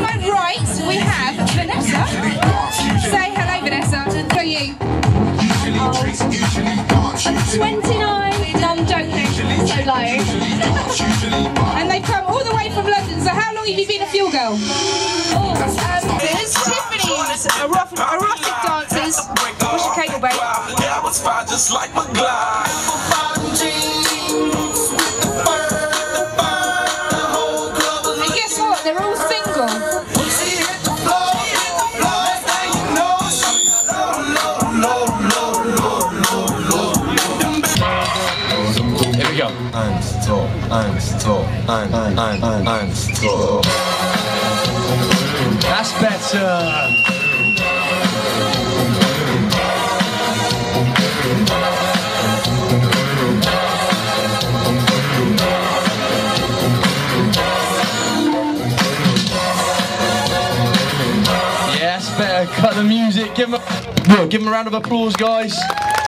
my right, we have Vanessa. Say hello, Vanessa, Are you. 29, none joking, so low. and they've come all the way from London, so how long have you been a fuel girl? Oh, um, there's Tiffany's erotic, erotic dances. Push your cable, babe. Yeah, I was fine just like my glide. And guess what? They're all Eins, zwei, eins, zwei, ein, ein, eins, zwei. That's better. Yes, better cut the music. Give him a, give him a round of applause, guys.